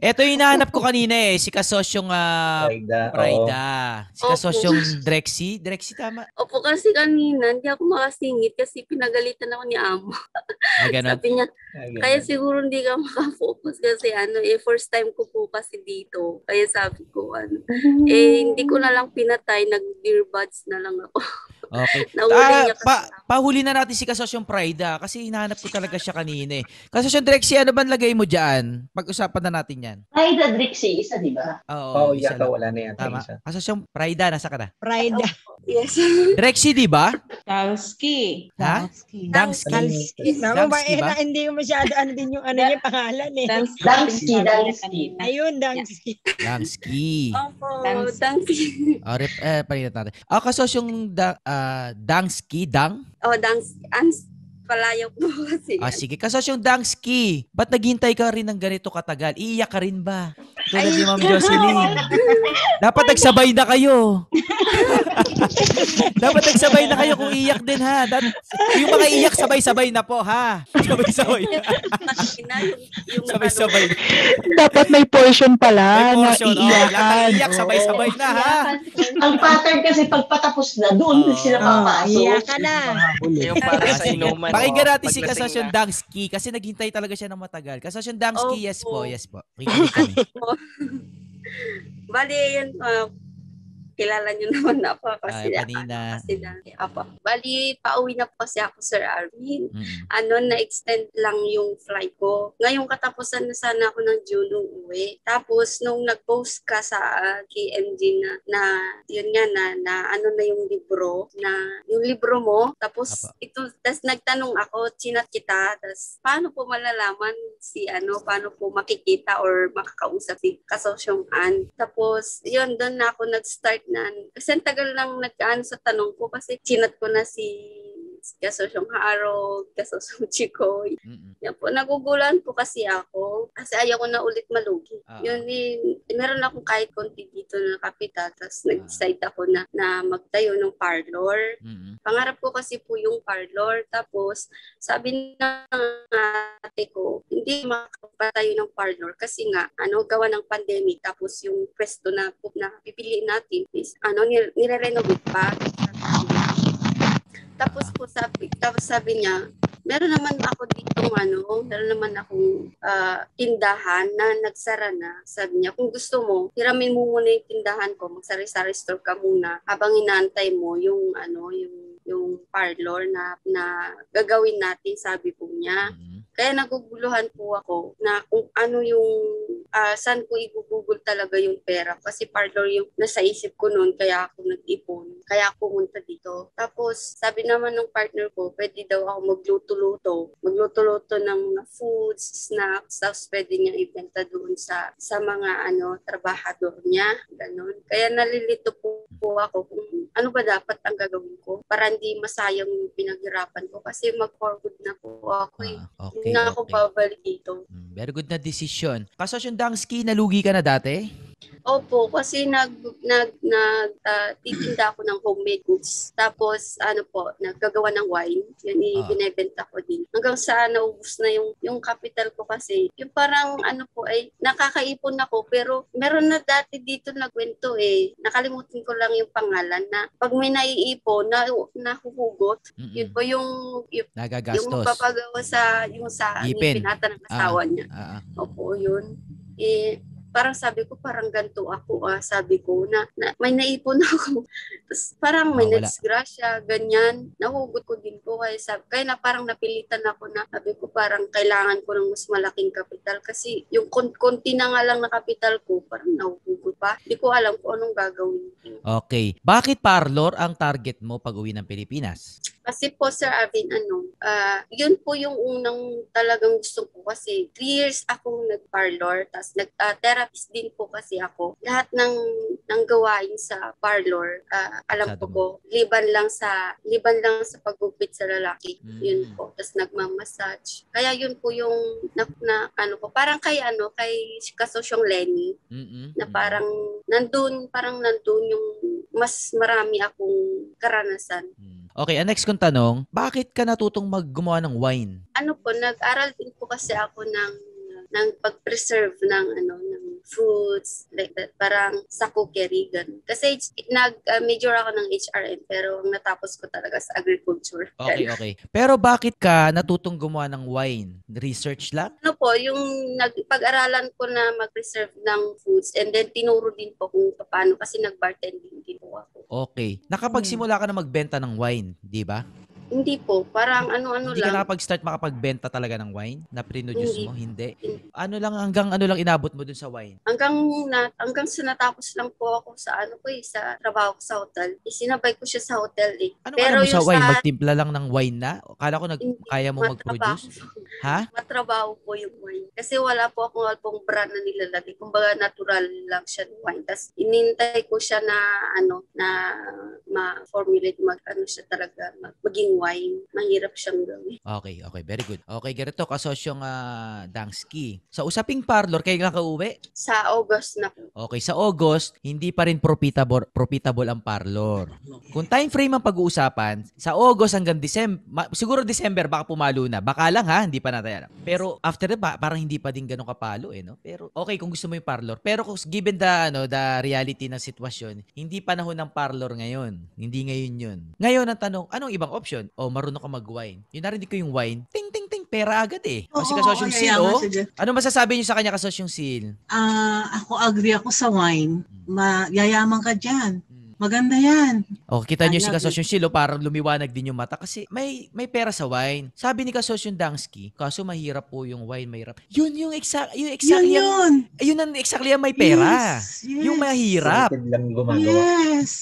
Ito yung hinahanap ko kanina eh, si kasosyong uh, Prida. oo. Prida. Si Opo. kasosyong Drexy. Drexy tama? Opo, kasi kanina, hindi ako makasingit kasi pinagalitan ako ni Amo. Ah, ganun. Sabi niya, Ay, ganun. kaya siguro hindi ka makafocus kasi ano, eh, first time ko po kasi dito. Kaya sabi ko, ano, eh, hindi ko na lang pinatay, nag-earbuds na lang ako. Okay. Ah, niya kasi pa, pahuli na natin si kasosyong Prida kasi hinahanap ko talaga siya kanina eh. Kasosyong Drexy, ano ba lagay mo dyan? Pag-usapan na natin yan. The Drixie, isa, di ba? Oo, Oo, isa yata wala na yan. Tama. Isa. Kasosyong Prida, nasa ka na? Pride. Yes. Drexy, di ba? Dansky. Ha? Dansky. Dangsky. Naman ba, Dansky eh, ba? na, hindi ko masyado ano din yung ano niya pangalan eh. Dansky. kanina. Ayun, Dansky. Dangsky. Opo. Dansky. Oh, rep, eh, palinat natin. Ah, kasosyong da, Dangsky, Dang? Oh, Dansky. Ans, palayaw po kasi. Ah, sige. Kasosyong Dangsky, ba't naghintay ka rin ng ganito katagal? Iiyak ka rin ba? Tulad ni Ma'am Jocelyn. Dapat nagsabay na kayo. Dapat nagsabay na kayo kung iiyak din ha. Dat, yung mga iyak sabay-sabay na po ha. Sabay-sabay na. Yung, Sabay-sabay. Dapat may portion pala May na portion. Oh, iiyakan. ng iyak sabay-sabay na ha. Ang pattern kasi pagpatapos na, doon Oo. sila Oh, papasok. iyak ka na. Yung para Ah, sa inuman. Pakinggan natin si na. Dangsky kasi naghintay talaga siya ng matagal. Kasosyon Dangsky, yes po, yes po. Bali, yun, ah, kilala niyo naman na po kasi Ah, kanina. Kasi dati, apa. Bali, pauwi na po kasi ako, Sir Arvin. Mm-mm. Ano, na-extend lang yung flight ko. Ngayong katapusan na sana ako ng June nung uwi. Tapos, nung nag-post ka sa ah, KMG na, na, yun nga na, na ano na yung libro, na yung libro mo, tapos Apa. ito, tapos nagtanong ako, chinat kita, tapos paano po malalaman si ano, paano po makikita or makakausap si kasosyong Ann. Tapos, yun, doon na ako nag-start na, kasi ang tagal lang nag-ano sa tanong ko kasi chinat ko na si kasosyong Harold, kasosyong Chikoy. Mm-mm. Yan po, nagugulan po kasi ako kasi ayaw ko na ulit malugi. Ah. Yun din, meron akong kahit konti dito na kapital, tapos nag-decide ako na, na magtayo ng parlor. Mm-mm. Pangarap ko kasi po yung parlor. Tapos, sabi ng ate ko, hindi makapatayo ng parlor kasi nga, ano, gawa ng pandemic. Tapos yung pwesto na, na pipiliin natin is, ano, nire- nire-renovate pa. Tapos po sabi, tapos sabi niya, meron naman ako dito ano, meron naman akong ah, tindahan na nagsara na. Sabi niya, kung gusto mo, hiramin mo muna yung tindahan ko, magsari-sari store ka muna habang inaantay mo yung ano, yung yung parlor na na gagawin natin, sabi po niya. Mm-mm. Kaya naguguluhan po ako na kung ano yung ah, saan ko igugugol talaga yung pera kasi parlor yung nasa isip ko noon kaya ako nag-ipon. Kaya ako pumunta dito. Tapos sabi naman ng partner ko, pwede daw ako magluto-luto. Magluto-luto ng mga foods, snacks, tapos pwede niya ibenta doon sa sa mga ano trabahador niya, ganun. Kaya nalilito po, po ako kung ano ba dapat ang gagawin ko para hindi masayang yung pinaghirapan ko kasi mag-forward na po ako eh. Ah, okay, Na ako okay. babalik dito. Mm, Very good na decision. Kasosyon Dangsky, nalugi ka na dati? Opo, kasi nag nag nag ah, titinda ako ng homemade goods. Tapos ano po, naggagawa ng wine. Yan Ah. ibinebenta ko din. Hanggang sa naubos na yung yung capital ko kasi. Yung parang ano po ay nakakaipon ako pero meron na dati dito nagwento eh. Nakalimutan ko lang yung pangalan na pag may naiipon na nahuhugot, Mm-mm. yun po yung yung, yung Nagagastos. papagawa sa yung sa Ipin. ngipin ata ng asawa niya. Ah, ah. Opo, yun. Eh, parang sabi ko, parang ganito ako ah. Sabi ko na, na may naipon ako. Tapos parang may Ah, wala. nadisgrasya, ganyan. Nahugot ko din po. Kaya, sabi, kaya na parang napilitan ako na sabi ko parang kailangan ko ng mas malaking kapital. Kasi yung kon- konti na nga lang na kapital ko, parang nahugot pa. Hindi ko alam kung anong gagawin. Okay. Bakit parlor ang target mo pag uwi ng Pilipinas? Kasi po, Sir Arvin, ano, ah, yun po yung unang talagang gusto ko kasi three years akong nag-parlor, tapos nag-therapist din po kasi ako. Lahat ng, ng gawain sa parlor, ah, alam ko po, liban lang sa, liban lang sa paggupit sa lalaki. Mm. Yun po. Tapos nagmamassage. Kaya yun po yung, na, na, ano ko, parang kay, ano, kay kasosyong Lenny, Mm-mm. na parang nandun, parang nandun yung mas marami akong karanasan. Mm. Okay, ang next kong tanong, bakit ka natutong maggumawa ng wine? ano po, nag-aral din po kasi ako ng ng pag-preserve ng ano ng foods like that parang sa cookery ganun. Kasi nag uh, major ako ng HRM pero ang natapos ko talaga sa agriculture. Okay, okay. Pero bakit ka natutong gumawa ng wine? Research lang? Ano po, yung nagpag-aralan ko na mag-preserve ng foods and then tinuro din po kung paano kasi nag-bartending din po ako. Okay. Nakapagsimula ka na magbenta ng wine, di ba? Hindi po, parang ano-ano Hindi ka lang. nakapag-start makapagbenta talaga ng wine na produce Hindi. mo? Hindi. Hindi. Ano lang, hanggang ano lang inabot mo dun sa wine? Hanggang na, hanggang sa natapos lang po ako sa ano ko eh, sa trabaho ko sa hotel. Isinabay ko siya sa hotel eh. Ano Pero mo sa wine? sa- Magtimpla lang ng wine na? Kala ko nag, Hindi, kaya mo mag-produce? Ha? Matrabaho po yung wine. Kasi wala po akong alpong brand na nilalagay. Kumbaga natural lang siya ng wine. Tapos inintay ko siya na ano na ma-formulate mag ano siya talaga mag, maging wine. Mahirap siyang gawin. Okay, okay. Very good. Okay, ganito. Kasosyong uh, Dangski. Sa usaping parlor, kayo nga kauwi? Sa August na po. Okay, sa August, hindi pa rin profitable, profitable ang parlor. Kung time frame ang pag-uusapan, sa August hanggang December, siguro December baka pumalo na. Baka lang ha, hindi pa natin alam. Pero after that, ba, parang hindi pa din ganun kapalo eh, no? Pero okay kung gusto mo yung parlor. Pero kung given the, ano, the reality ng sitwasyon, hindi panahon ng parlor ngayon. Hindi ngayon yun. Ngayon ang tanong, anong ibang option? O marunong ka mag-wine. Yung narinig ko yung wine, ting ting ting, pera agad eh. Kasi kasosyong seal, oh. Ano masasabi niyo sa kanya kasosyong seal? Ah, ako agree ako sa wine. Ma, yayaman ka dyan. Hmm. Maganda yan. Oh, kita niyo si love Kasosyong Silo parang lumiwanag din yung mata kasi may may pera sa wine. Sabi ni Kasosyong Dangski, kaso mahirap po yung wine, mahirap. Yun yung exact yung Yun exactly yung, yun. yun ang exactly ang may pera. Yes, yes. Yung mahirap. Lang gumagawa. Yes.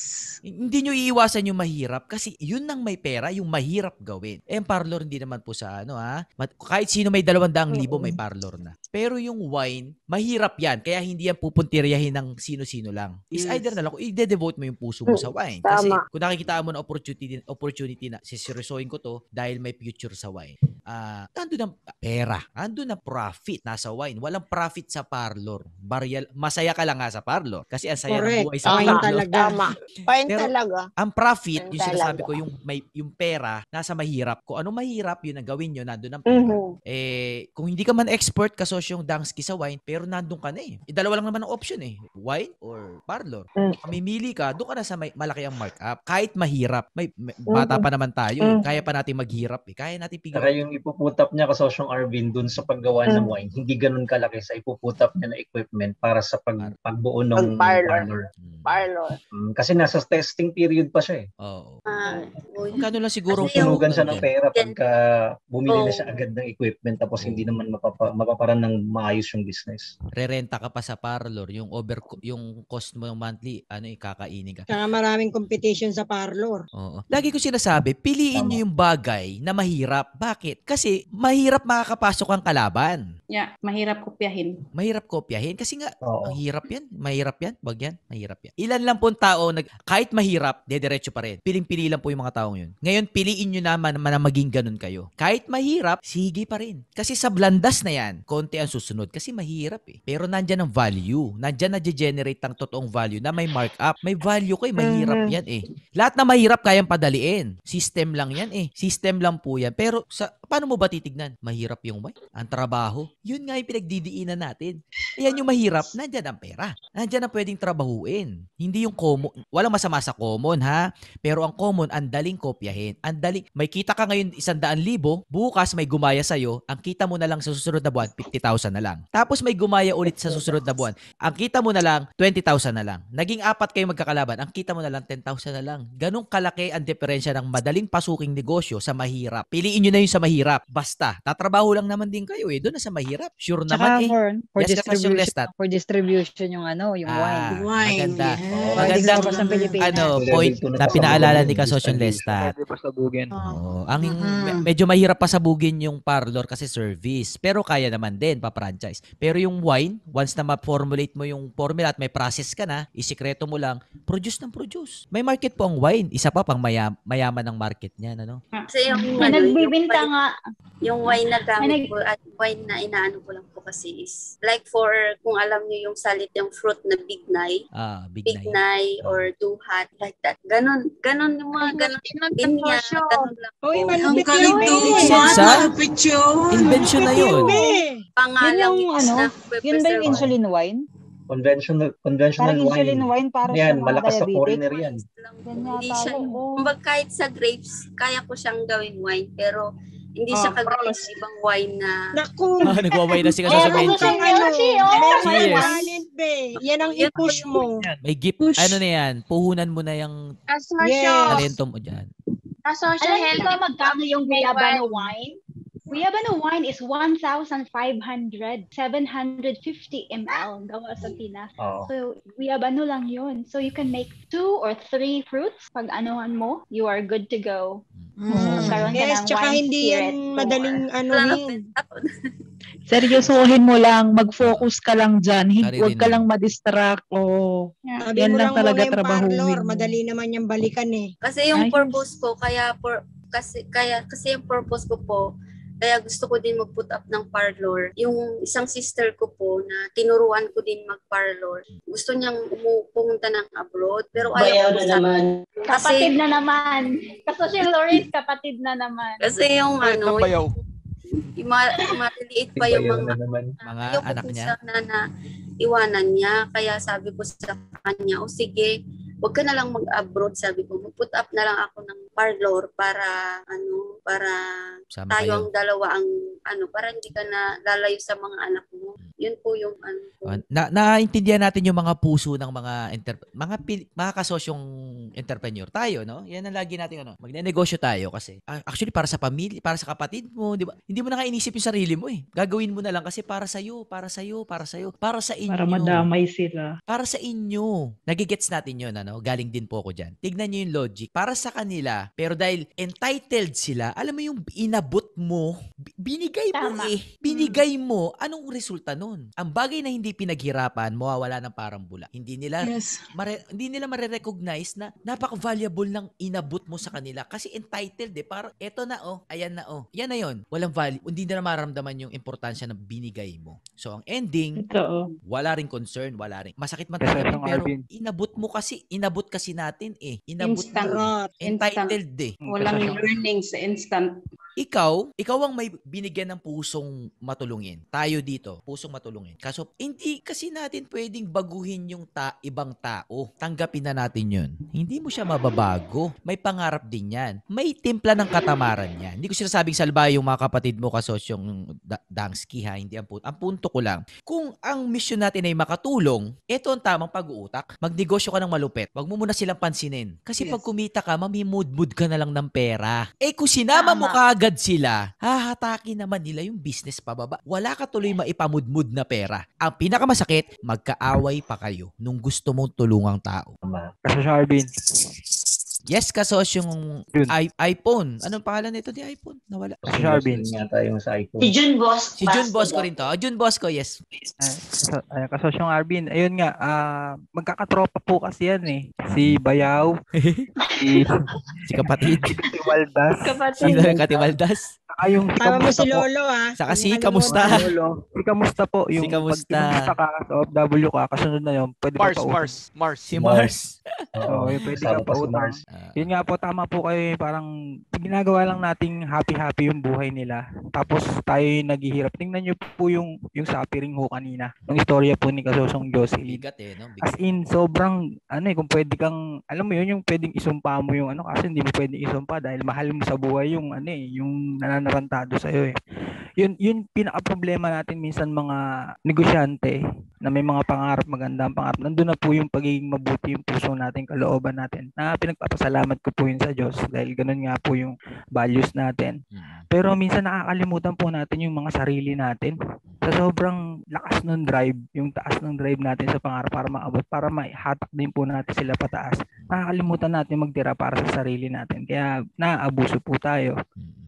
Hindi nyo iiwasan yung mahirap kasi yun ang may pera, yung mahirap gawin. Eh, parlor hindi naman po sa ano ha. Mat- kahit sino may dalawang libo may parlor na. Pero yung wine, mahirap yan. Kaya hindi yan pupuntiryahin ng sino-sino lang. Is Yes. either na lang, i-devote mo yung puso mo sa wine. Kasi Tama. kung nakikita mo na opportunity, opportunity na, siseryosohin ko to dahil may future sa wine. Ah, nandun ang pera. Nandun ang profit nasa wine. Walang profit sa parlor. Barial, masaya ka lang nga sa parlor. Kasi ang saya ng Correct. buhay sa Fine parlor. talaga. Tama. Fine Pero- talaga. Ang profit, Yan yung sinasabi talaga. ko, yung may yung pera nasa mahirap. Kung ano mahirap, yun ang gawin nyo, nandun ang pera. Mhm. Eh, kung hindi ka man expert kasosyong Dangski sa wine, pero nandun ka na eh. eh dalawa lang naman ang option eh. Wine or parlor. Mm. Kung mamimili ka, doon ka na sa may, malaki ang markup. Kahit mahirap, may, may- bata pa naman tayo. eh. Mm. Kaya pa natin maghirap eh. Kaya natin Saka pigil. yung ipuputap niya kasosyong Arvin dun sa paggawa ng Mm. wine, hindi ganun kalaki sa ipuputap niya na equipment para sa pag, pagbuo ng Pag-parlor. parlor. Mm. Parlor. Mm, kasi nasa testing period pa siya eh. Oo. Ah, oh, Magkano lang siguro Kasi yung- Tunugan siya ng pera Yan. pagka bumili na Oo. siya agad ng equipment tapos hindi naman mapapa, mapaparan ng maayos yung business. Rerenta ka pa sa parlor, yung over yung cost mo monthly, ano ikakainin ka. Saka maraming competition sa parlor. Oo. Lagi ko sinasabi, piliin nyo yung bagay na mahirap. Bakit? Kasi mahirap makakapasok ang kalaban. Yeah, mahirap kopyahin. Mahirap kopyahin. Kasi nga, Oo. ang hirap yan. Mahirap yan. Wag yan. Mahirap yan. Ilan lang po tao, nag, kahit mahirap, dediretso pa rin. Piling-pili lang po yung mga taong yun. Ngayon, piliin nyo naman na maging ganun kayo. Kahit mahirap, sige pa rin. Kasi sa blandas na yan, konti ang susunod. Kasi mahirap eh. Pero nandyan ang value. Nandyan na-generate ang totoong value na may markup. May value ko eh. Mahirap Mhm. yan eh. Lahat na mahirap kayang padaliin. System lang yan eh. System lang po yan. Pero sa paano mo ba titignan? Mahirap yung why? Ang trabaho. Yun nga yung pinagdidiinan natin. Ayan yung mahirap. Nandyan ang pera. Nandyan ang pwedeng trabahuin. Hindi yung common. Walang masama sa common ha. Pero ang common, ang daling kopyahin. Ang daling, may kita ka ngayon isandaan libo, bukas may gumaya sa'yo, ang kita mo na lang sa susunod na buwan, 50,000 na lang. Tapos may gumaya ulit sa susunod na buwan, ang kita mo na lang, 20,000 na lang. Naging apat kayo magkakalaban, ang kita mo na lang, 10,000 na lang. Ganong kalaki ang diferensya ng madaling pasuking negosyo sa mahirap. Piliin nyo na yung sa mahirap. Basta, tatrabaho lang naman din kayo eh. Doon na sa mahirap. Sure Tsaka naman eh. for, for Yes, kasi yung distribution, Lestat. for distribution yung ano, yung Ah, wine. Wine. maganda. yes. Magandang Pwede sa Pilipinas. ano, point na pinaalala ni Kasosyon distribution. Lestat. pasabugin. Oo. Ang Mm-mm. me- medyo mahirap pasabugin yung parlor kasi service. Pero kaya naman din pa-franchise. Pero yung wine, once na ma-formulate mo yung formula at may process ka na, isikreto mo lang, produce ng produce. May market po ang wine. Isa pa pang maya- mayaman ng market niyan, ano? Kasi yung, ano, nagbibinta yung nga Yung wine na gamit po at wine na inaano ko lang po kasi is like for kung alam niyo yung salit yung fruit na big night, Ah, big, big night. night or too hot like that. Ganon, ganon yung mga ganon. Linya, ganon lang po. Uy, malupit yun eh. Sa- Malupit yun. Invention na yun. Eh. Pangalang Yun yung ano, Yun ba yung insulin wine? Conventional conventional Parang insulin wine. wine para sa Yan, mga malakas sa diabetic. foreigner yan. Hindi siya, oh. kahit sa grapes, kaya ko siyang gawin wine, pero hindi siya Oh, kagaya promise. sa ibang wine na Naku. Ah, nagwaway na si Kaso sa kang ano, Cheers. meron kang talent, be. Yan ang Yan i-push mo. May gift. Push. Ano na yan? Puhunan mo na yung Yes. talento mo dyan. Alam niyo ba magkano yung Guyabano wine? Guyabano wine is 1,500, 750 ml gawa sa Pinas. Oo. So, Guyabano lang yun. So, you can make two or three fruits. Pag anuhan mo, you are good to go. Mm. Magkaroon ka Yes, ng tsaka wine hindi yan madaling ano yun. ako. Seryosohin mo lang, mag-focus ka lang dyan. Huwag ka lang madistract. Oh. Sabi Yan lang talaga trabahuin. Madali naman yung balikan eh. Kasi yung Ayos. purpose ko, kaya por, kasi kaya kasi yung purpose ko po, kaya gusto ko din mag-put up ng parlor. Yung isang sister ko po na tinuruan ko din mag-parlor. Gusto niyang umu- pumunta ng abroad, pero Bayaw ayaw ko na naman. Kapatid Kasi, na naman. Kasi Loris, kapatid na naman. kasi yung ano, yung, yung ma- maliliit pa yung Bayaw mga na naman. Mga Ayoko anak po niya. sana na iwanan niya. Kaya sabi ko sa kanya, o sige, wag ka na lang mag-abroad. Sabi ko, mag-put up na lang ako ng parlor para, ano, para Sama tayo kayo. ang dalawa ang, ano, para hindi ka na lalayo sa mga anak mo. Yun po yung, ano. Ah, Na, naiintindihan natin yung mga puso ng mga enter, mga pil- mga kasosyong entrepreneur tayo, no? Yan ang lagi natin ano. Magne-negosyo tayo kasi ah, actually para sa pamilya, para sa kapatid mo, 'di ba? Hindi mo na kainisip yung sarili mo eh. Gagawin mo na lang kasi para sa iyo, para sa iyo, para sa iyo, para sa inyo. Para madamay sila. Para sa inyo. Nagigets natin yun, ano? Galing din po ako dyan. Tignan nyo yung logic. Para sa kanila, pero dahil entitled sila, alam mo yung inabot mo, bi- binigay mo Tama. eh. Binigay mo, anong resulta nun? Ang bagay na hindi pinaghirapan, mawawala ng parang bula. Hindi nila Yes. mare, hindi nila mare-recognize na napaka-valuable ng inabot mo sa kanila kasi entitled eh. Parang eto na oh, ayan na oh. Yan na yon. Walang value. Hindi nila maramdaman yung importansya na binigay mo. So ang ending, Totoo. wala rin concern, wala rin. Masakit man talaga, pero Alvin. inabot mo kasi, inabot kasi natin eh. Inabot Instant. mo. Entitled eh. Walang learning sa instant. Ikaw, ikaw ang may binigyan ng pusong matulungin. Tayo dito, pusong matulungin. Kaso, hindi kasi natin pwedeng baguhin yung ta ibang tao. Tanggapin na natin yun. Hindi mo siya mababago. May pangarap din yan. May timpla ng katamaran yan. Hindi ko sinasabing salba yung mga kapatid mo kasosyong da- Dangsky ha. Hindi ang punto. Ang punto ko lang, kung ang mission natin ay makatulong, ito ang tamang pag-uutak. Magnegosyo ka ng malupit. Huwag mo muna silang pansinin. Kasi Yes. pag kumita ka, mamimud-mud ka na lang ng pera. Eh kung sinama mo Tama. Kagad sila, hahatakin naman nila yung business pababa. Wala ka tuloy maipamudmud na pera. Ang pinakamasakit, magkaaway pa kayo nung gusto mong tulungang tao. Kasi siya, Arvin. Yes, kasos yung Yun. i- iPhone. Anong pangalan nito di iPhone? Nawala. Si Arvin. yun yata yung sa iPhone. Si Jun Boss. Si Jun Bosco rin to. Oh, Jun Bosco, yes. Ay, kaso- ay, kasosyong Arvin, ayun nga, ah, magkakatropa po kasi yan eh. Si Bayaw, si, Si kapatid. si Waldas, si Kapatid. Katimaldas. saka yung si Tama mo Kamusta si po. Lolo ah. Saka si Kamusta? Lolo. Si Kamusta po, yung Si Kamusta. pag kamusta ka sa OFW ka, kasunod na yun, pwede Mars, pa Mars, Mars. Si Mars. Oo, Oo, yung pwede ka pa si pautang. Mars. Ah, Yun nga po, tama po kayo, eh, parang ginagawa lang nating happy-happy yung buhay nila. Tapos tayo yung naghihirap. Tingnan nyo po yung, yung suffering ho kanina. Yung istorya po ni Kasosong Jocelyn. bigat eh, no? As Bigat. in, sobrang, ano eh, kung pwede kang, alam mo yun, yung pwedeng isumpa mo yung ano, kasi hindi mo pwedeng isumpa dahil mahal mo sa buhay yung, ano eh, yung nananarantado sa'yo eh. Yun, yun pinaka-problema natin minsan mga negosyante na may mga pangarap, magandang pangarap. Nandun na po yung pagiging mabuti yung puso natin, kalooban natin. Na pinagpapasalamat ko po yun sa Diyos dahil ganun nga po yung values natin. Mm. Pero minsan nakakalimutan po natin yung mga sarili natin. Sa sobrang lakas ng drive, yung taas ng drive natin sa pangarap para maabot, para maihatak din po natin sila pataas. Nakakalimutan natin magtira para sa sarili natin. Kaya naaabuso po tayo.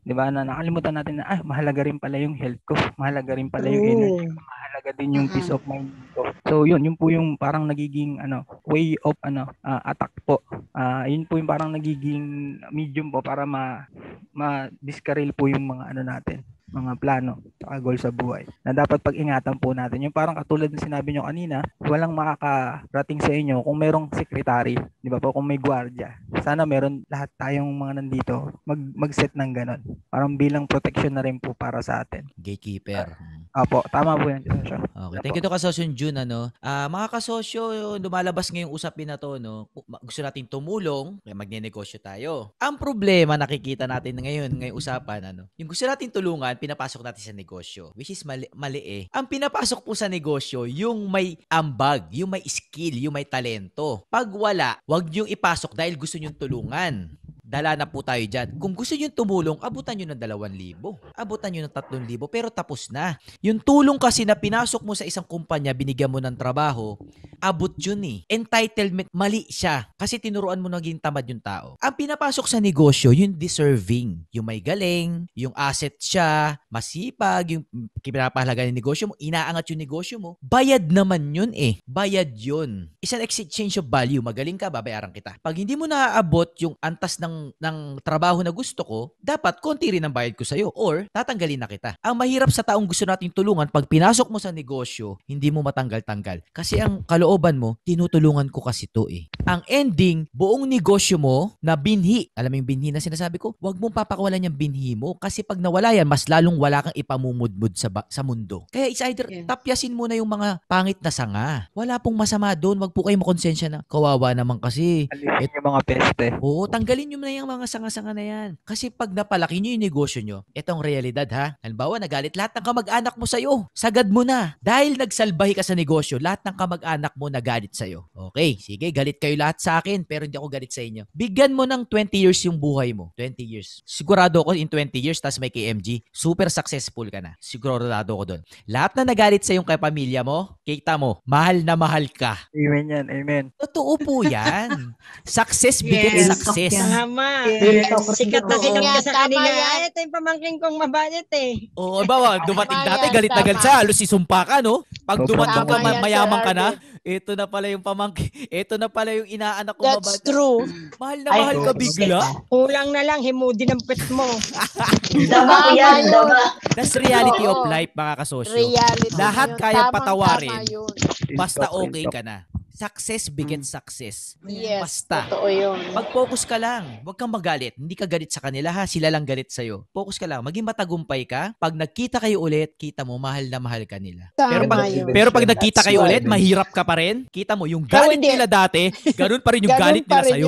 Mm. 'di ba? Na nakalimutan natin na ah, mahalaga rin pala yung health ko, mahalaga rin pala yung energy True. ko, mahalaga din yung peace of mind ko. So yun, yun po yung parang nagiging ano, way of ano, ah, attack po. Ah, yun po yung parang nagiging medium po para ma ma-discarril po yung mga ano natin, mga plano at goal sa buhay na dapat pag-ingatan po natin. Yung parang katulad ng sinabi nyo kanina, walang makakarating sa inyo kung merong secretary, di ba po, kung may gwardiya. Sana meron lahat tayong mga nandito mag, mag-set ng ganon. Parang bilang protection na rin po para sa atin. Gatekeeper. Mm. Apo, tama po yan. Joshua. Okay. Thank you to kasosyo June ano. Ah, mga kasosyo, lumalabas ngayong usapin na to no. Gusto nating tumulong, kaya magnenegosyo tayo. Ang problema nakikita natin ngayon, ngayong usapan ano. Yung gusto nating tulungan, pinapasok natin sa negosyo, which is mali, mali eh. Ang pinapasok po sa negosyo, yung may ambag, yung may skill, yung may talento. Pag wala, wag niyong ipasok dahil gusto niyong tulungan. Dala na po tayo dyan. Kung gusto nyo tumulong, abutan nyo ng 2,000. Abutan nyo ng 3,000. Pero tapos na. Yung tulong kasi na pinasok mo sa isang kumpanya, binigyan mo ng trabaho, abot yun eh. Entitlement, mali siya. Kasi tinuruan mo naging tamad yung tao. Ang pinapasok sa negosyo, yung deserving. Yung may galing, yung asset siya, masipag, yung pinapahalaga ng negosyo mo, inaangat yung negosyo mo. Bayad naman yun eh. Bayad yun. It's an exchange of value. Magaling ka, babayaran kita. Pag hindi mo naaabot yung antas ng, ng trabaho na gusto ko, dapat konti rin ang bayad ko sa'yo or tatanggalin na kita. Ang mahirap sa taong gusto nating tulungan, pag pinasok mo sa negosyo, hindi mo matanggal-tanggal. Kasi ang kalooban mo, tinutulungan ko kasi to eh. Ang ending, buong negosyo mo na binhi, alam mo yung binhi na sinasabi ko, huwag mong papakawalan yung binhi mo kasi pag nawala yan, mas lalong wala kang ipamumudmud sa, ba- sa mundo. Kaya it's either Yeah. tapyasin mo na yung mga pangit na sanga. Wala pong masama doon. Wag po kayo makonsensya na. Kawawa naman kasi. Alisin yung mga peste. Oo, tanggalin nyo na yung mga sanga-sanga na yan. Kasi pag napalaki nyo yung negosyo nyo, itong realidad ha. Halimbawa, nagalit lahat ng kamag-anak mo sa'yo. Sagad mo na. Dahil nagsalbahi ka sa negosyo, lahat ng kamag-anak mo nagalit sa'yo. Okay, sige, galit kayo lahat sa akin, pero hindi ako galit sa inyo. Bigyan mo ng 20 years yung buhay mo. 20 years. Sigurado ako in 20 years, tas may KMG, super successful ka na. Sigurado ako doon. Lahat na nagalit sa yung kay pamilya mo, kita mo, mahal na mahal ka. Amen yan, amen. Totoo po yan. Success begets Yes. success. Tama. Yes. Sikat na sikat ka sa kanila. yan. Ay, ito yung pamangking kong mabait eh. Oo, bawa, dumating dati, galit na galit sa halos isumpa ka, no? Pag dumating ka, ma- mayaman ka na, ito na pala yung pamangkin, ito na pala yung inaanak ko That's mabata. true. Mahal na mahal ka bigla. Kulang na lang, himudi ng pet mo. Dama ko yan, dama. That's reality of life, mga kasosyo. Reality. Lahat Tamang-tama patawarin. Basta okay ka na. Success begets success. Yes, Basta. totoo yun. Mag-focus ka lang. Huwag kang magalit. Hindi ka galit sa kanila ha. Sila lang galit sa'yo. Focus ka lang. Maging matagumpay ka. Pag nagkita kayo ulit, kita mo, mahal na mahal ka nila. Tama Pero pag, yun. pero pag nagkita That's kayo ulit, mahirap ka pa rin. Kita mo, yung galit hindi. nila dati, ganun pa rin yung galit nila sa'yo.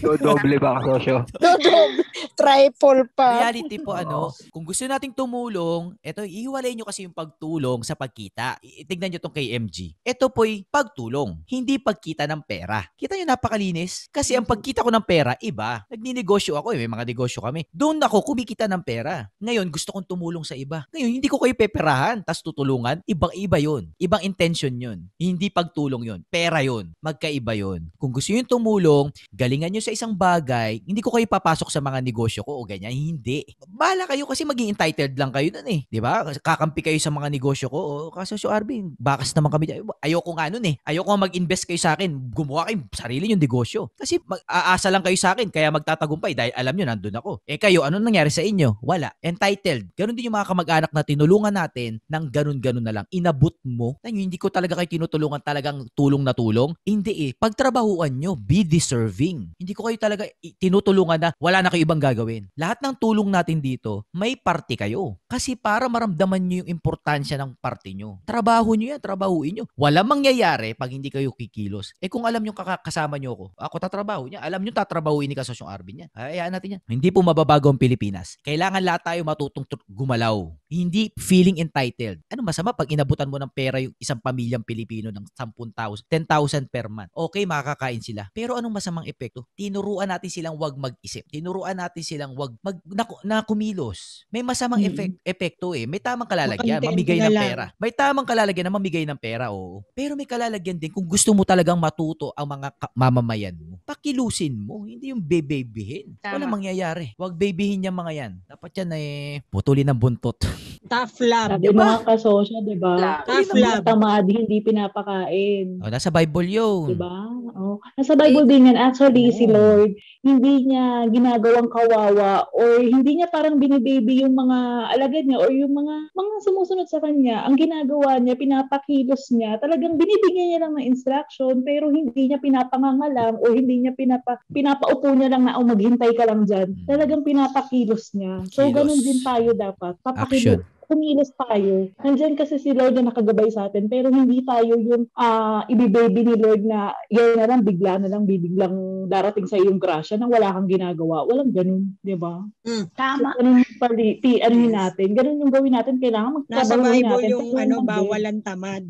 So, doble ba kasosyo? Double, triple pa. Reality po ano, kung gusto nating tumulong, eto ihiwalay nyo kasi yung pagtulong sa pagkita. I- Tignan nyo tong kay MG. Ito po'y pagtulong, hindi pagkita ng pera. Kita nyo napakalinis? Kasi ang pagkita ko ng pera, iba. Nagninegosyo ako eh, may mga negosyo kami. Doon ako kumikita ng pera. Ngayon, gusto kong tumulong sa iba. Ngayon, hindi ko kayo peperahan, tas tutulungan. Ibang-iba yun. Ibang intention yun. Hindi pagtulong yun. Pera yun. Magkaiba yun. Kung gusto nyo tumulong, galingan nyo sa isang bagay, hindi ko kayo papasok sa mga negosyo ko o ganyan. Hindi. Bahala kayo kasi maging entitled lang kayo nun eh. Di ba? Kakampi kayo sa mga negosyo ko. O, kaso si Arvin, bakas naman kami. Ayoko nga nun eh. Ayoko nga mag-invest kayo sa akin. Gumawa kayo sarili yung negosyo. Kasi mag-aasa lang kayo sa akin kaya magtatagumpay dahil alam nyo nandun ako. Eh kayo, ano nangyari sa inyo? Wala. Entitled. Ganon din yung mga kamag-anak na tinulungan natin ng ganun-ganun na lang. Inabot mo. Tanyo, hindi ko talaga kayo tinutulungan talagang tulong na tulong. Hindi eh. Pagtrabahuan nyo, be deserving. Hindi ko kayo talaga tinutulungan na wala na kayo ibang gagawin. Lahat ng tulong natin dito, may parte kayo. Kasi para maramdaman nyo yung importansya ng parte nyo. Trabaho nyo yan, trabahuin nyo. Walang mangyayari pag hindi kayo kikilos. Eh kung alam nyo kasama nyo ako, ako tatrabaho niya. Alam nyo tatrabahuin ni Kasosyong Arvin yan. Hayaan natin yan. Hindi po mababago ang Pilipinas. Kailangan lahat tayo matutong gumalaw. Hindi feeling entitled. Ano masama pag inabutan mo ng pera yung isang pamilyang Pilipino ng 10,000, 10,000 per month. Okay, makakain sila. Pero anong masamang epekto? Tinuruan natin silang wag mag-isip. Tinuruan natin silang wag mag na, na kumilos. May masamang Mm. effect, epekto eh. May tamang kalalagyan, mamigay ng lang. pera. May tamang kalalagyan na mamigay ng pera, oo. Pero may kalalagyan din kung gusto gusto mo talagang matuto ang mga ka- mamamayan mo, pakilusin mo, hindi yung bebebihin. Wala Tama. mangyayari. Huwag bebihin yung mga yan. Dapat yan eh, putulin ng buntot. Tough love. Sabi mga kasosyo, di ba? Tough Yung love. mga tamad, hindi pinapakain. O, nasa Bible yun. Di ba? Oh, nasa Bible din yan. Actually, si Lord, hindi niya ginagawang kawawa or hindi niya parang binibaby yung mga alagad niya or yung mga mga sumusunod sa kanya. Ang ginagawa niya, pinapakilos niya. Talagang binibigyan niya lang ng instruction pero hindi niya pinapangangalang or hindi niya pinapa, pinapaupo niya lang na oh, maghintay ka lang dyan. Talagang pinapakilos niya. So, Kilos. ganun din tayo dapat. Action. Kumilos tayo. Nandyan kasi si Lord na nakagabay sa atin, pero hindi tayo yung ah ibibaby ni Lord na yan na lang, bigla na lang, bibiglang darating sa yung grasya nang wala kang ginagawa. Walang ganun, di ba? Tama. Ganun yung pali, pi, ano yun natin. Ganun yung gawin natin. Kailangan Nasa magtrabaho Bible natin. yung Tulungan ano, bawalan tamad.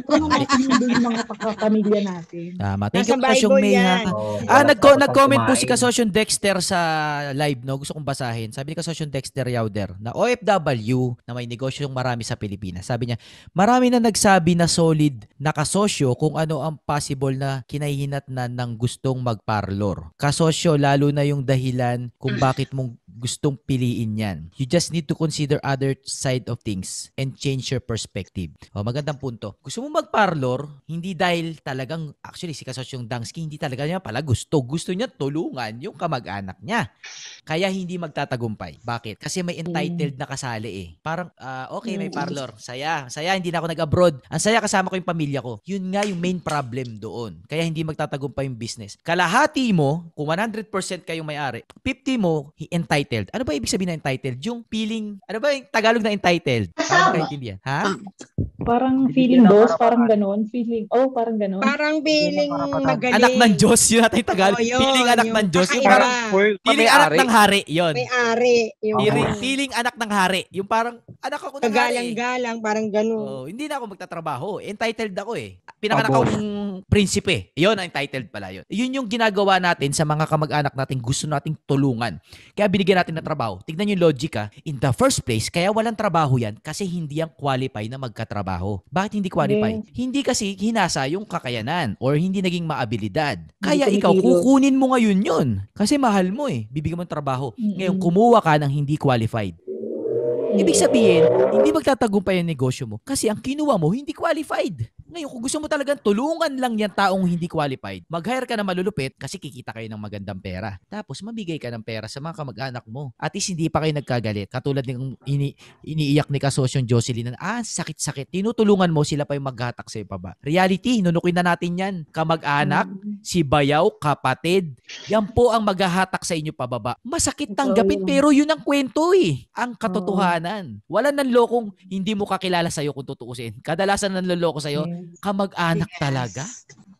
Tulungan natin yung mga pamilya natin. Tama. Thank Nasa you, Kasyong May. ha. yan. Oo, Ah, nagko dapat nag-comment po si. Kasosyon Dexter sa live, no? Gusto kong basahin. Sabi ni Kasosyon Dexter Yauder na OFW na may negosyo yung marami sa Pilipinas. Sabi niya, marami na nagsabi na solid na kasosyo kung ano ang possible na kinahihinatnan ng gustong magparlor. Kasosyo, lalo na yung dahilan kung bakit mong gustong piliin yan. You just need to consider other side of things and change your perspective. O, magandang punto. Gusto mo magparlor, hindi dahil talagang, actually, si Kasosyong Dangsky, hindi talaga niya pala gusto. Gusto niya tulungan yung kamag-anak niya. Kaya hindi magtatagumpay. Bakit? Kasi may entitled na kasali eh. Parang, ah, okay, may Mm. parlor. Saya. Saya, hindi na ako nag-abroad. Ang saya kasama ko yung pamilya ko. Yun nga yung main problem doon. Kaya hindi magtatagumpay yung business. Kalahati mo, kung 100% kayong may-ari, 50 mo, entitled. Ano ba ibig sabihin na entitled? Yung feeling, ano ba yung Tagalog na entitled? Parang kaintindihan. Ha? Parang feeling boss, parang ganon. Feeling, oh, parang ganon. Parang feeling magaling. Anak ng Diyos, yun natin yung Tagalog. Oo, yun, feeling anak ng Diyos. Yung parang, feeling anak ng hari. Yun. May ari. Yung Feeling, feeling anak ng hari. Yung parang, anak ako ng hari. kagalang-galang, parang ganun. Oh, hindi na ako magtatrabaho. Entitled ako eh. Pinanganak akong prinsipe. Yun, ang entitled pala yun. Yun yung ginagawa natin sa mga kamag-anak natin gusto nating tulungan. Kaya binigyan natin ng trabaho. Tignan yung logic ha. In the first place, kaya walang trabaho yan kasi hindi yan qualify na magkatrabaho. Bakit hindi qualify? Yes. Hindi kasi hinasa yung kakayanan or hindi naging maabilidad. Kaya Hindi ikaw, kukunin mo ngayon yun. Kasi mahal mo eh. Bibigyan mo ng trabaho. Ngayon, kumuha ka ng hindi qualified. Ibig sabihin, hindi magtatagumpay ang negosyo mo kasi ang kinuha mo hindi qualified. Ngayon, kung gusto mo talagang tulungan lang yan taong hindi qualified, mag-hire ka na malulupit kasi kikita kayo ng magandang pera. Tapos, mabigay ka ng pera sa mga kamag-anak mo. At least hindi pa kayo nagkagalit. Katulad ng ini, iniiyak ni Kasosyon Jocelyn na, ah, sakit-sakit. Tinutulungan mo sila pa yung maghatak sa'yo pa ba? Reality, nunukin na natin yan. Kamag-anak, si bayaw, kapatid, yan po ang maghahatak sa inyo pababa. Masakit tanggapin, pero yun ang kwento eh. Ang katotohanan. Wala nang lokong hindi mo kakilala sa'yo kung tutuusin. Kadalasan nang loloko sa'yo, kamag-anak talaga.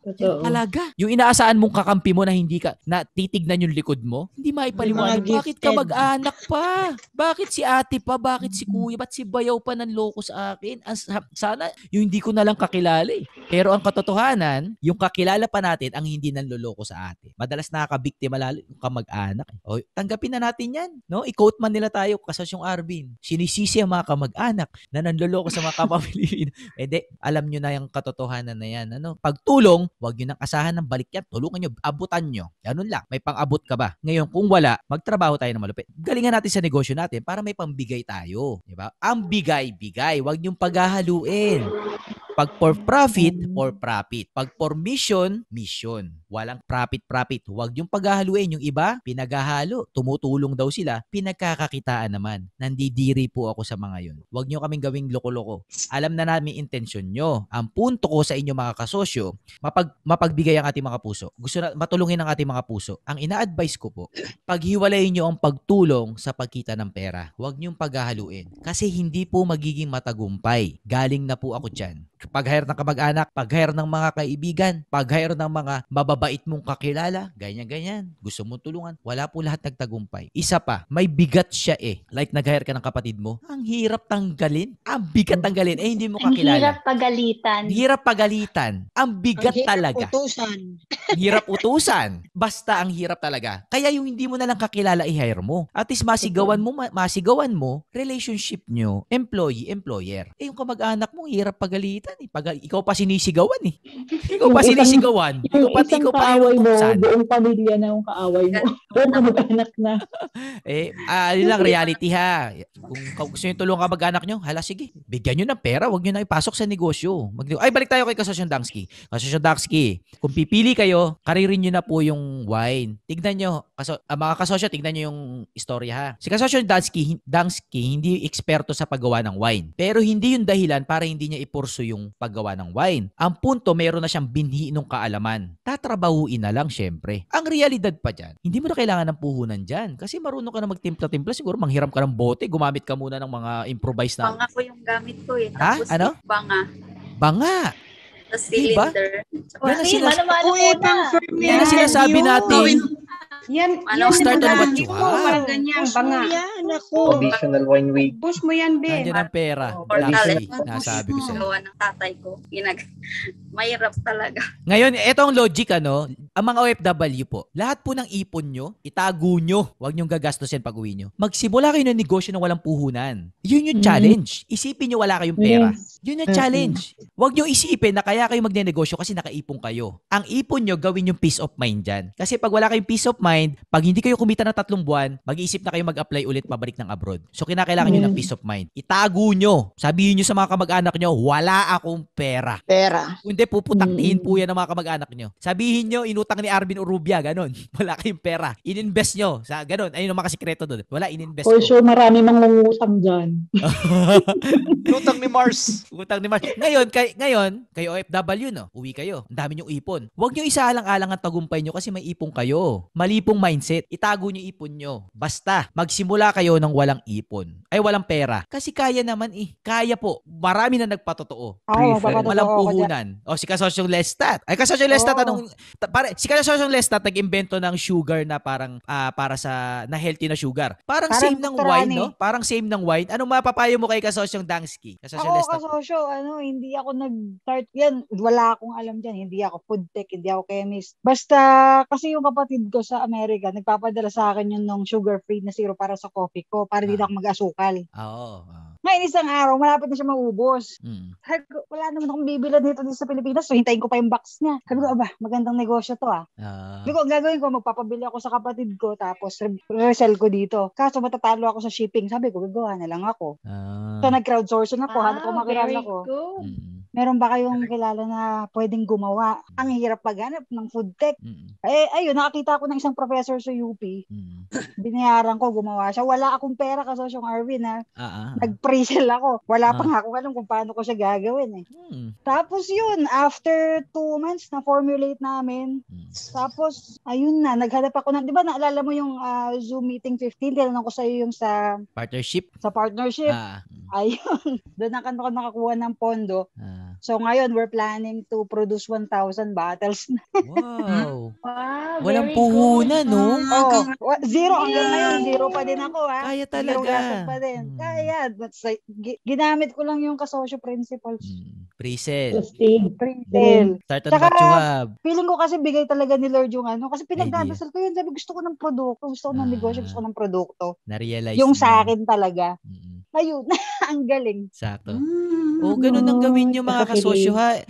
Totoo. Talaga. Yung inaasahan mong kakampi mo na hindi ka, na titignan yung likod mo, hindi maipaliwanag. Bakit ka mag-anak pa? Bakit si ate pa? Bakit si kuya? Ba't si bayaw pa ng loko sa akin? Sa- sana, yung hindi ko na lang kakilala eh. Pero ang katotohanan, yung kakilala pa natin ang hindi nanloloko sa ate. Madalas nakakabiktima lalo yung kamag-anak. eh. O, tanggapin na natin yan. No? I-quote man nila tayo, kasas yung Arvin. Sinisisi ang mga kamag-anak na nanloloko sa mga kapamilya. Eh di, alam nyo na yung katotohanan na yan. Ano? Pagtulong, huwag nyo nang asahan ng balik yan. Tulungan nyo, abutan nyo. Ganun lang. May pang-abot ka ba? Ngayon, kung wala, magtrabaho tayo ng malupit. Galingan natin sa negosyo natin para may pambigay tayo. Di ba? Ang bigay-bigay. Huwag nyong paghahaluin. Pag for profit, for profit. Pag for mission, mission. Walang profit-profit. Huwag yung paghahaluin. Yung iba, pinaghahalo. Tumutulong daw sila. Pinagkakakitaan naman. Nandidiri po ako sa mga yun. Huwag nyo kaming gawing loko-loko. Alam na namin intensyon nyo. Ang punto ko sa inyo mga kasosyo, mapag, mapagbigay ang ating mga puso. Gusto na matulungin ang ating mga puso. Ang ina-advise ko po, paghiwalayin nyo ang pagtulong sa pagkita ng pera. Huwag nyong paghahaluin. Kasi hindi po magiging matagumpay. Galing na po ako dyan. Pag-hire ng kamag-anak, pag-hire ng mga kaibigan, pag-hire ng mga mababait mong kakilala, ganyan-ganyan. Gusto mong tulungan. Wala po lahat nagtagumpay. Isa pa, may bigat siya eh. Like nag-hire ka ng kapatid mo, ang hirap tanggalin. Ang bigat tanggalin. Eh, hindi mo Ang kakilala. hirap pagalitan. Ang hirap pagalitan. Ang bigat Ang hirap talaga. utusan. Ang hirap utusan. Basta ang hirap talaga. Kaya yung hindi mo na lang kakilala i-hire mo. At least masigawan mo, ma- masigawan mo, relationship nyo, employee-employer. Eh yung kamag-anak mo, hirap pagalitan. Eh. Pag, ikaw pa sinisigawan eh. Ikaw pa Yung isang- sinisigawan. Ikaw pa, ikaw pa kaaway mo, buong pamilya na yung kaaway mo. Buong kamag-anak na. Eh, ah, yun lang reality ha. Kung gusto nyo tulungan ka mag-anak nyo, hala sige, bigyan nyo ng pera, wag nyo na ipasok sa negosyo. Mag- Ay, balik tayo kay Kasosyon Dangsky. Kasosyon Dangsky, kung pipili kayo, karirin nyo na po yung wine. Tignan nyo, kaso, ah, mga kasosyo, tignan nyo yung istorya ha. Si Kasosyon Dangsky, hin- Dangsky, hindi eksperto sa paggawa ng wine. Pero hindi yung dahilan para hindi niya ipurso yung paggawa ng wine. Ang punto, meron na siyang binhi ng kaalaman. Tatrabahuin na lang, syempre. Ang realidad pa dyan, hindi mo na kailangan ng puhunan dyan. Kasi marunong ka na magtimpla-timpla, siguro manghiram ka ng bote, gumamit ka muna ng mga improvised na Banga po yung gamit ko eh. Ha? Tapos Ano? yung Banga. banga. Tapos Diba? cylinder. Tsaka- Yan ang, sinas- Uy, yan ang sinasabi natin. Yan, Ano, yan start you ko, have. Parang ganyan, Push mo banga. yan, ako. Traditional wine week. Push mo yan, be. Nandiyan ang pera. Talent. nasabi ko sa'yo. Gawa ng tatay ko. Ginag Mahirap talaga. Ngayon, etong logic ano, ang mga OFW po, lahat po ng ipon nyo, itago nyo. Huwag nyong gagastusin pag uwi nyo. Magsimula kayo ng negosyo na walang puhunan. Yun yung Mhm. challenge. Isipin nyo wala kayong pera. Yes. Yun yung challenge. Huwag nyo isipin na kaya kayo magnenegosyo kasi nakaipon kayo. Ang ipon nyo, gawin yung peace of mind dyan. Kasi pag wala kayong peace of mind, pag hindi kayo kumita ng tatlong buwan, mag-iisip na kayo mag-apply ulit pabalik ng abroad. So, kinakailangan nyo ng Yes. peace of mind. Itago nyo. Sabihin nyo sa mga kamag-anak nyo, wala akong pera. Pera. Hindi, puputaktihin Mm. po yan ng mga kamag-anak nyo. Sabihin nyo, inutang ni Arvin Urubia, ganun. Wala kayong pera. In-invest nyo. Sa, ganun. Ayun ang mga sikreto doon. Wala, in-invest For sure, marami mangungutang dyan. Lutang ni Mars. Utang ni Mars. Ngayon, kay, ngayon, kayo OFW, no? Uwi kayo. Ang dami nyong ipon. Huwag nyo isaalang-alang ang tagumpay nyo kasi may ipon kayo. Mali pong mindset. Itago nyo ipon nyo. Basta, magsimula kayo ng walang ipon. Ay, walang pera. Kasi kaya naman eh. Kaya po. Marami na nagpatotoo. Magpapatotoo Walang puhunan. O, si Kasosyong Lestat. Ay, Kasosyong Lestat, Oo. anong... ta- pare, si Kasosyong Lestat nag-invento ng sugar na parang, ah, para sa, na healthy na sugar. Parang, Parang same ng wine, Rani. no? Parang same ng wine. Anong mapapayo mo kay Kasosyong Dangsky? Kasosyong Lestat. Kasosyo, ano, hindi ako nag-start yan. Wala akong alam dyan. Hindi ako food tech, hindi ako chemist. Basta, kasi yung kapatid ko sa Amerika, nagpapadala sa akin yun ng sugar-free na zero para sa coffee ko, para di Ah. na ako mag-asukal. Ah, Oo. ah. Ngayon isang araw, malapit na siya maubos. Mm. Sabi ko, wala naman akong bibilad nito dito sa Pilipinas. So, hintayin ko pa yung box niya. Sabi ko, aba, magandang negosyo to ah. Ah. Sabi ko, ang gagawin ko, magpapabili ako sa kapatid ko, tapos re- resell ko dito. Kaso matatalo ako sa shipping. Sabi ko, gagawa na lang ako. Ah. So, nag-crowdsourcing ako, hanap ko Ah, makilala very ko. good. Mm. Meron ba kayong kilala na pwedeng gumawa? Ang hirap maghanap ng food tech. Mm. Eh, ayun, nakakita ako ng isang professor sa UP. Mm. Binayaran ko, gumawa siya. Wala akong pera kasi yung Arvin ha. Ah, ah. Nag-pre-sell ako. Wala Ah. nga akong alam kung paano ko siya gagawin eh. Mm. Tapos yun, after two months, na-formulate namin. Mm. Tapos, ayun na, naghanap ako ng, di ba naalala mo yung ah, Zoom meeting 15? Tinanong ko sa'yo yung sa, Partnership? sa partnership. Ah. Ayun, doon na ako nakakuha ng pondo. ah. So ngayon, we're planning to produce 1,000 bottles. Wow. Wow, Walang puhunan, good. no? Oh, zero hanggang ngayon, zero pa din ako ha. Kaya Zero talaga. gastos pa din. Hmm. Kaya, that's like, gi- ginamit ko lang yung kasosyo principles. Mm. Pre-sale. Pre-sale. Start on Tsaka, what you have. Feeling ko kasi bigay talaga ni Lord yung ano. Kasi pinagdadasal ko yun. Sabi, gusto ko ng produkto. Gusto ko ng Ah. negosyo. Gusto ko ng produkto. Na-realize Yung mo. sa akin talaga. Mm. Ayun, ang galing. Sakto. Mm. O, ganun ang gawin nyo mga kasosyo ha.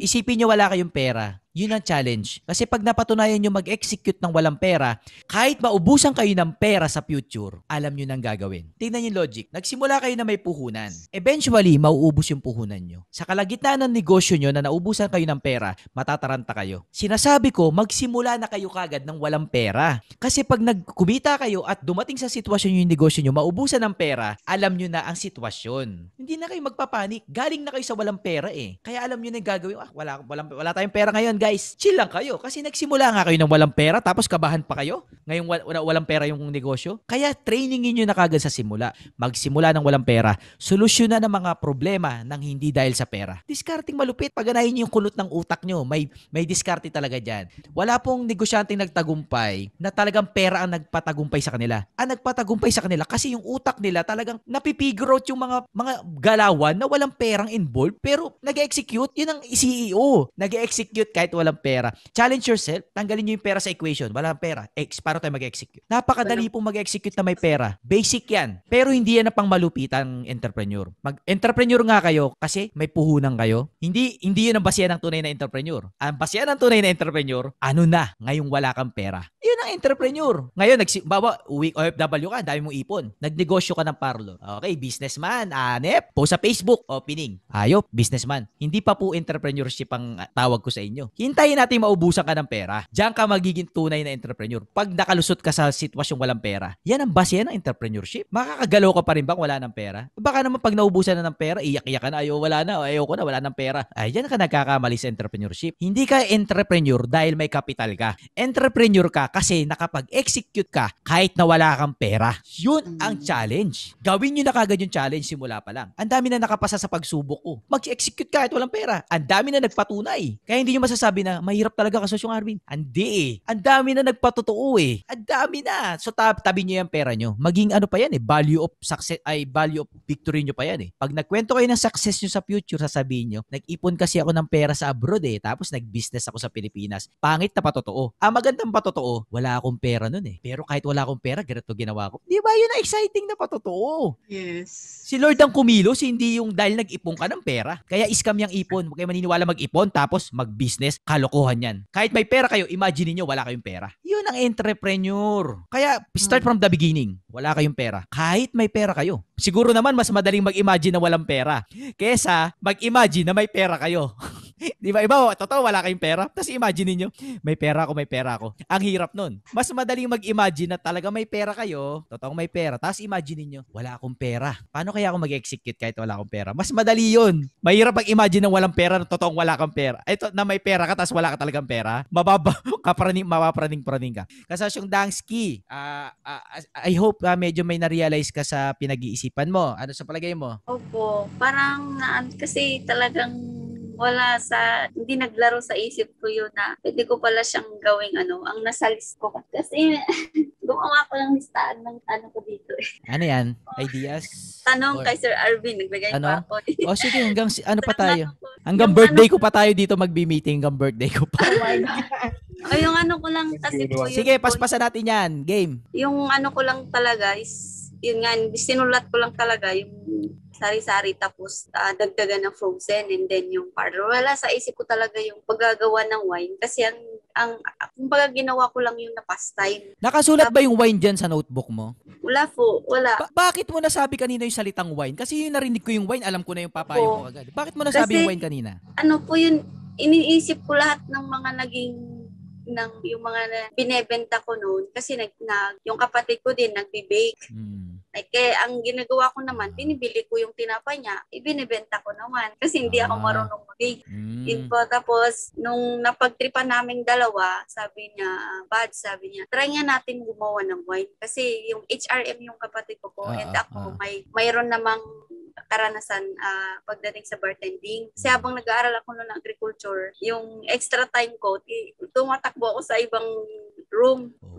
Isipin nyo wala kayong pera. Yun ang challenge. Kasi pag napatunayan nyo mag-execute ng walang pera, kahit maubusan kayo ng pera sa future, alam nyo nang gagawin. Tingnan yung logic. Nagsimula kayo na may puhunan. Eventually, mauubos yung puhunan nyo. Sa kalagitnaan ng negosyo nyo na naubusan kayo ng pera, matataranta kayo. Sinasabi ko, magsimula na kayo kagad ng walang pera. Kasi pag nagkumita kayo at dumating sa sitwasyon yung negosyo nyo, maubusan ng pera, alam nyo na ang sitwasyon. Hindi na kayo magpapanik. Galing na kayo sa walang pera eh. Kaya alam nyo na gagawin. Ah, wala, walang, wala tayong pera ngayon, guys. Chill lang kayo. Kasi nagsimula nga kayo ng walang pera, tapos kabahan pa kayo. Ngayong wal- wala, walang pera yung negosyo. Kaya trainingin nyo na kagad sa simula. Magsimula ng walang pera. Solusyonan ng mga problema ng hindi dahil sa pera. Discarding malupit. Paganahin nyo yung kulot ng utak nyo. May, may diskarte talaga dyan. Wala pong negosyanteng nagtagumpay na talagang pera ang nagpatagumpay sa kanila. Ang nagpatagumpay sa kanila kasi yung utak nila talagang napipigure yung mga mga galawan na walang perang involved pero nag-execute. Yun ang CEO. Nag-execute kahit walang pera. Challenge yourself. Tanggalin nyo yung pera sa equation. Walang pera. X, paano tayo mag-execute? Napakadali pong mag-execute na may pera. Basic yan. Pero hindi yan na pang malupitang entrepreneur. Mag-entrepreneur nga kayo kasi may puhunan kayo. Hindi hindi yun ang basihan ng tunay na entrepreneur. Ang basihan ng tunay na entrepreneur, ano na, ngayong wala kang pera. Yun ang entrepreneur. Ngayon, nagsi, bawa, uwi OFW ka, dami mong ipon. Nagnegosyo ka ng parlo. Okay, businessman, anep, post sa Facebook, opening. Ayop, businessman. Hindi pa po entrepreneurship ang ah, tawag ko sa inyo. Hintayin natin maubusan ka ng pera. Diyan ka magiging tunay na entrepreneur. Pag nakalusot ka sa sitwasyong walang pera, yan ang base ng entrepreneurship. Makakagalaw ka pa rin bang wala ng pera? Baka naman pag naubusan na ng pera, iyak-iyak ka na, ayaw, wala na, ayaw ko na, wala ng pera. Ay, yan ka nagkakamali sa entrepreneurship. Hindi ka entrepreneur dahil may capital ka. Entrepreneur ka kasi nakapag-execute ka kahit na wala kang pera. Yun ang challenge. Gawin nyo na kagad yung challenge simula pa lang. Ang dami na nakapasa sa pagsubok ko. Mag-execute kahit walang pera. Ang dami na nagpatunay. Kaya hindi nyo masasabi na mahirap talaga kasosyong Arvin. Hindi eh. Ang dami na nagpatotoo eh. Ang dami na. So tab tabi nyo yung pera nyo. Maging ano pa yan eh. Value of success ay value of victory nyo pa yan eh. Pag nagkwento kayo ng success nyo sa future, sasabihin nyo, nag-ipon kasi ako ng pera sa abroad eh. Tapos nag-business ako sa Pilipinas. Pangit na patotoo. Ang magandang patotoo, wala akong pera nun eh. Pero kahit wala akong pera, ganito ginawa ko. Di ba yun ang exciting na patotoo? Yes. Si Lord ang kumilos, hindi yung dahil nag-ipon ka ng pera. Kaya scam yung ipon. Huwag kayo maniniwala mag-ipon tapos mag-business. Kalokohan yan. Kahit may pera kayo, imagine niyo wala kayong pera. Yun ang entrepreneur. Kaya start from the beginning. Wala kayong pera. Kahit may pera kayo. Siguro naman mas madaling mag-imagine na walang pera. Kesa mag-imagine na may pera kayo. Di ba? Iba, totoo, wala kayong pera. Tapos imagine niyo, may pera ako, may pera ako. Ang hirap nun. Mas madaling mag-imagine na talaga may pera kayo, totoong may pera. Tapos imagine niyo, wala akong pera. Paano kaya ako mag-execute kahit wala akong pera? Mas madali yun. Mahirap mag-imagine na walang pera, na totoong wala kang pera. Ito, na may pera ka, tapos wala ka talagang pera. Mababa, kapraning, mapapraning-praning ka. Kasi yung Dangsky, ah, ah, I hope ah, medyo may na-realize ka sa pinag-iisipan mo. Ano sa palagay mo? Opo, parang naan kasi talagang wala sa, hindi naglaro sa isip ko yun na pwede ko pala siyang gawing ano, ang nasa list ko. Kasi gumawa ko ng listahan ng ano ko dito. eh. Ano yan? Ideas? Tanong Or- kay Sir Arvin, nagbigay Ano? pa ako. O sige, hanggang si- ano pa tayo? Hanggang birthday ko pa tayo dito magbi-meeting. Hanggang birthday ko pa. Oh my God. o yung ano ko lang kasi po, yung, Sige, paspasan natin yan. Game. yung ano ko lang talaga is, yun nga, sinulat ko lang talaga yung sari-sari tapos ah, dagdagan ng frozen and then yung parlor. Wala sa isip ko talaga yung paggagawa ng wine kasi ang ang kumbaga ginawa ko lang yung na pastime. Nakasulat ba yung wine dyan sa notebook mo? Wala po, wala. Ba- bakit mo nasabi kanina yung salitang wine? Kasi yung narinig ko yung wine, alam ko na yung papayo ko agad. Bakit mo nasabi Kasi- yung wine kanina? ano po yun, iniisip ko lahat ng mga naging ng yung mga na, binebenta ko noon kasi nag, nag yung kapatid ko din nagbi-bake. Hmm. Ay, kaya ang ginagawa ko naman, binibili ko yung tinapay niya, ibinibenta ko naman kasi hindi ako Ah. marunong mag-bake. Hmm. Yun po. Tapos, nung napagtripan naming dalawa, sabi niya, bad, sabi niya, try nga natin gumawa ng wine. Kasi yung HRM yung kapatid ko po, Ah, and ah, ako, ah. may mayroon namang karanasan ah, pagdating sa bartending. Kasi habang nag-aaral ako noon ng agriculture, yung extra time ko, ti- tumatakbo ako sa ibang room. Oh.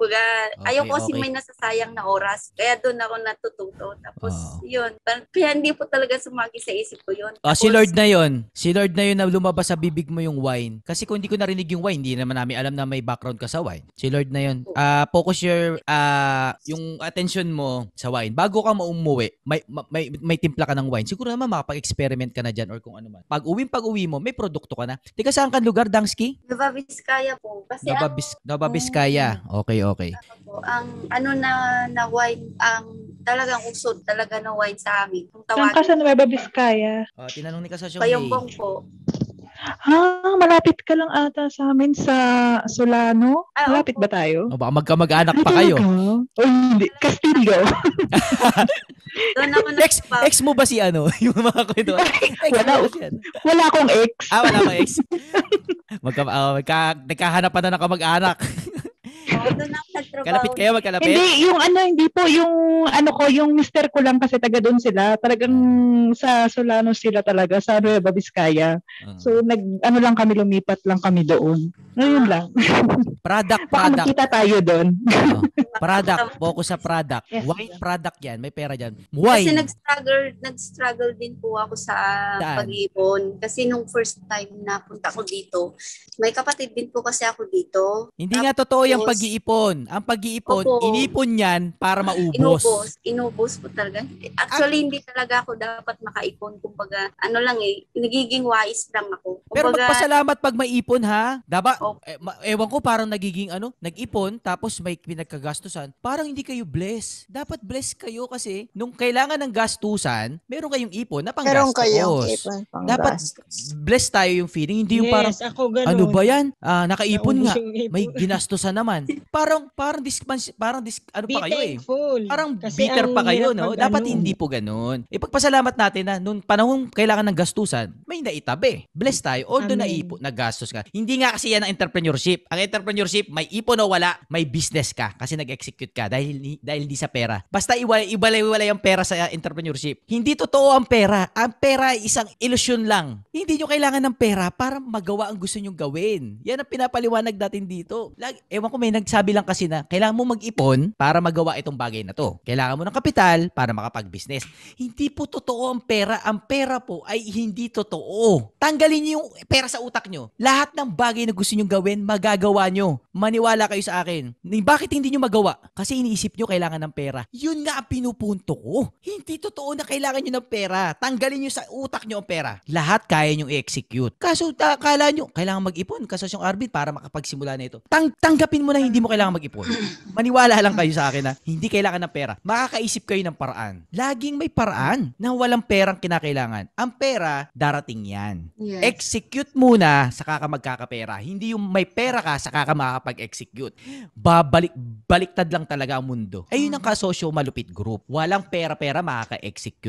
Kumbaga, Okay, ayaw ko kasi okay. may nasasayang na oras. Kaya doon ako natututo. Tapos, Oo. yun. Kaya hindi po talaga sumagi sa isip ko yun. Ah, si Tapos, Lord na yon. Si Lord na yon na lumabas sa bibig mo yung wine. Kasi kung hindi ko narinig yung wine, hindi naman namin alam na may background ka sa wine. Si Lord na yon. Ah, focus your ah yung attention mo sa wine. Bago ka maumuwi, may ma- may may timpla ka ng wine. Siguro naman makapag-experiment ka na diyan or kung ano man. Pag uwi pag uwi mo, may produkto ka na. Tika saan kan lugar, Dangsky? Nueva Vizcaya po. Kasi Nova, Bis- Nova Vizcaya. Okay, okay. ang ano na, na wine, ang talagang usod talaga na wine sa amin. Kung Saan ka sa Nueva Vizcaya? Ah, tinanong ni Kasasyon Payombong po. Ah, malapit ka lang ata sa amin sa Solano. Ah, Malapit ba tayo? O baka magkamag-anak pa kayo. talaga? O hindi, Castillo. Doon ako Ex, nagpa- ex mo ba si ano? yung mga kwento. Ex Wala. mo ba ano? Wala akong ex. Ah, wala ba ex? Magka, ah, magka, nagkahanap pa na ng kamag-anak. Oo, doon ako nagtrabaho. Kalapit kayo, magkalapit? Hindi, yung ano, hindi po, yung ano ko, yung mister ko lang kasi taga doon sila. Talagang sa Solano sila talaga, sa Nueva Vizcaya. Ah. So, nag, ano lang kami, lumipat lang kami doon. Ngayon lang. Product, Baka product. makita tayo doon. Oh, product, focus sa product. Yes, Wine product yan, may pera dyan. Kasi Wine. nag-struggle, nag-struggle din po ako sa Saan? pag-iipon. Kasi nung first time na punta ko dito, may kapatid din po kasi ako dito. Hindi nga totoo yung Tapos, pag-iipon. Ang pag-iipon, Opo. inipon yan para maubos. Inubos. Inubos po talaga. Actually, hindi talaga ako dapat makaipon. Kumbaga, ano lang eh, nagiging wise lang ako. Pero Kumbaga, magpasalamat pag may ipon ha. Daba, eh, ma- ewan ko parang nagiging ano, nag-ipon tapos may pinagkagastusan. Parang hindi kayo bless. Dapat bless kayo kasi nung kailangan ng gastusan, meron kayong ipon na panggastos. Meron kayong ipon pang Dapat gastos. bless tayo yung feeling. Hindi yung parang, Yes, ako ganun. ano ba yan? Ah, nakaipon Naubos nga. May ginastusan naman. Parang, parang, dis, parang dis, ano Be pa kayo eh. thankful. Parang Kasi bitter pa kayo, no? Dapat ano. hindi po ganun. Ipagpasalamat natin na nung panahon kailangan ng gastusan, may naitabi. Bless tayo. Although Amen. naipo, nagastos ka. Hindi nga kasi yan ang entrepreneurship. Ang entrepreneurship, may ipon o wala, may business ka kasi nag-execute ka dahil dahil hindi sa pera. Basta iwalay ibalay ang pera sa entrepreneurship. Hindi totoo ang pera. Ang pera ay isang ilusyon lang. Hindi nyo kailangan ng pera para magawa ang gusto nyong gawin. Yan ang pinapaliwanag natin dito. Lag, ewan ko may nagsabi lang kasi na kailangan mo mag-ipon para magawa itong bagay na to. Kailangan mo ng kapital para makapag-business. Hindi po totoo ang pera. Ang pera po ay hindi totoo. Tanggalin niyo yung pera sa utak nyo. Lahat ng bagay na gusto nyo gawin, magagawa nyo. Maniwala kayo sa akin. Bakit hindi nyo magawa? Kasi iniisip nyo kailangan ng pera. Yun nga ang pinupunto ko. Hindi totoo na kailangan nyo ng pera. Tanggalin nyo sa utak nyo ang pera. Lahat kaya nyo i-execute. Kaso kala nyo, kailangan mag-ipon. Kaso yung Arbit para makapagsimula na ito. Tang tanggapin mo na hindi mo kailangan mag-ipon. Maniwala lang kayo sa akin na hindi kailangan ng pera. Makakaisip kayo ng paraan. Laging may paraan na walang perang kinakailangan. Ang pera, darating yan. Yes. Execute muna, saka ka magkakapera. Hindi yung may pera ka, saka ka makakapag-execute. Babalik, baliktad lang talaga ang mundo. Ayun ang kasosyo malupit group. Walang pera-pera, makaka-execute.